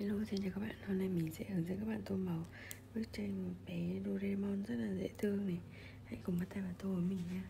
Hello, xin chào các bạn. Hôm nay mình sẽ hướng dẫn các bạn tô màu bức tranh bé Doraemon rất là dễ thương này. Hãy cùng bắt tay vào tô với mình nha.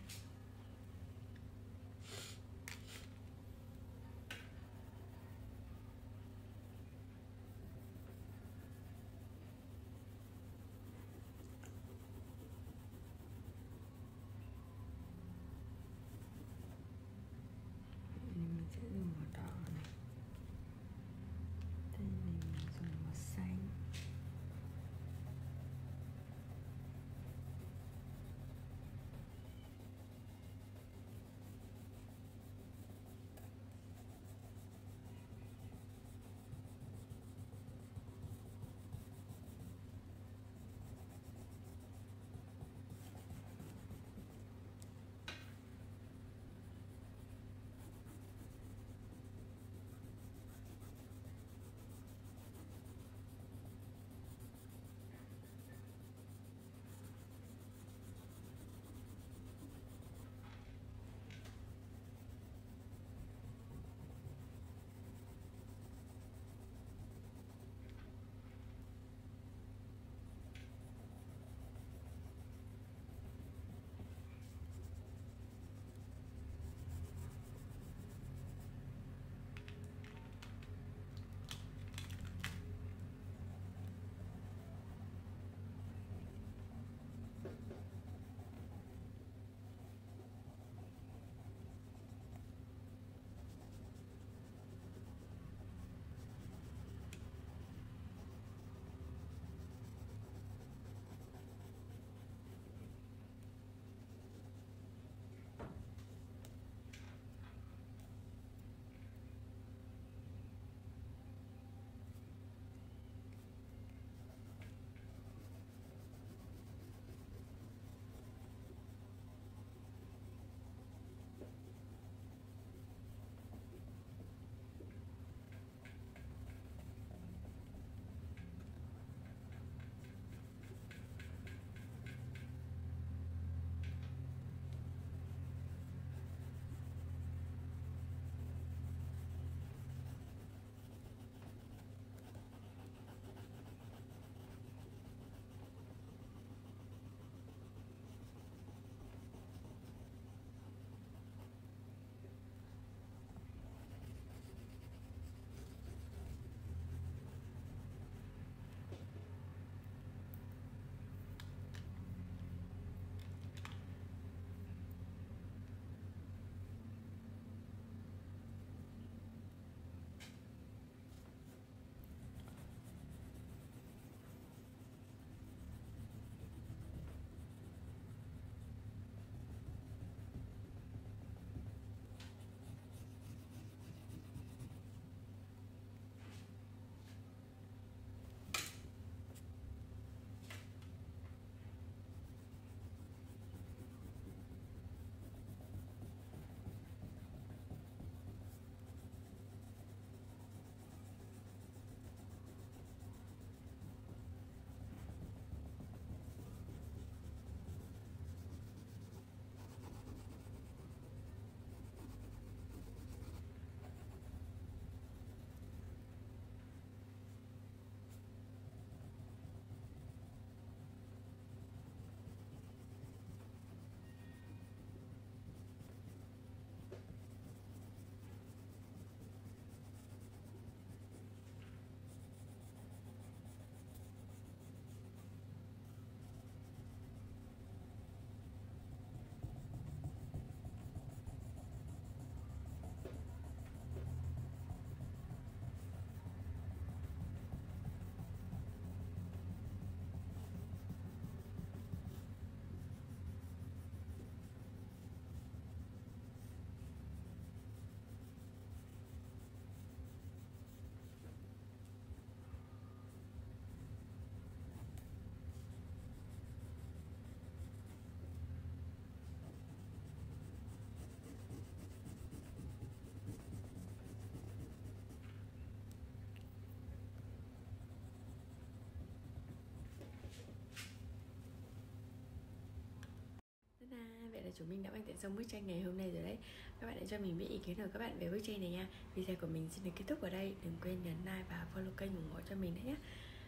Chúng mình đã hoàn thiện xong bức tranh ngày hôm nay rồi đấy. Các bạn hãy cho mình biết ý kiến của các bạn về bức tranh này nha. Video của mình xin được kết thúc ở đây. Đừng quên nhấn like và follow kênh ủng hộ cho mình đấy nhé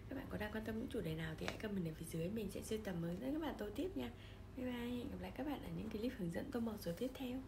các bạn có đang quan tâm những chủ đề nào thì hãy comment ở phía dưới. Mình sẽ sưu tầm hướng dẫn các bạn tô tiếp nha. Bye bye. Hẹn gặp lại các bạn ở những clip hướng dẫn tô màu số tiếp theo.